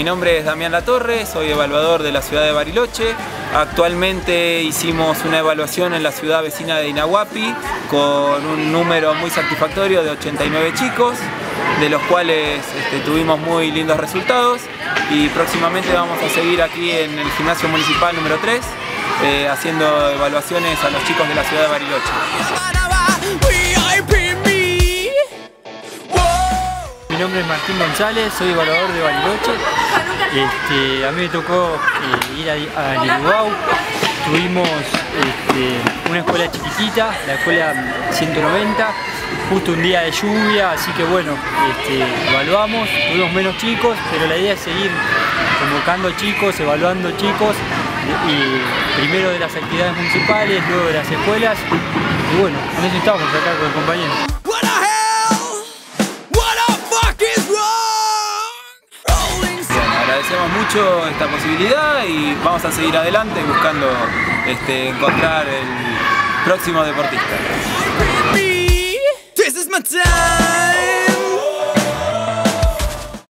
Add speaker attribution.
Speaker 1: Mi nombre es Damián Latorre, soy evaluador de la ciudad de Bariloche. Actualmente hicimos una evaluación en la ciudad vecina de Inahuapi con un número muy satisfactorio de 89 chicos, de los cuales este, tuvimos muy lindos resultados y próximamente vamos a seguir aquí en el gimnasio municipal número 3 eh, haciendo evaluaciones a los chicos de la ciudad de Bariloche.
Speaker 2: Mi nombre es Martín González, soy evaluador de Bariloche. Este, a mí me tocó eh, ir a, a. Tuvimos este, una escuela chiquitita, la escuela 190, justo un día de lluvia, así que bueno, este, evaluamos, tuvimos menos chicos, pero la idea es seguir convocando chicos, evaluando chicos, y primero de las actividades municipales, luego de las escuelas, y bueno, en eso estamos acá con el compañero.
Speaker 3: What the hell? What the fuck is wrong? Rolling
Speaker 1: Bien, agradecemos mucho esta posibilidad y vamos a seguir adelante buscando este, encontrar el próximo deportista.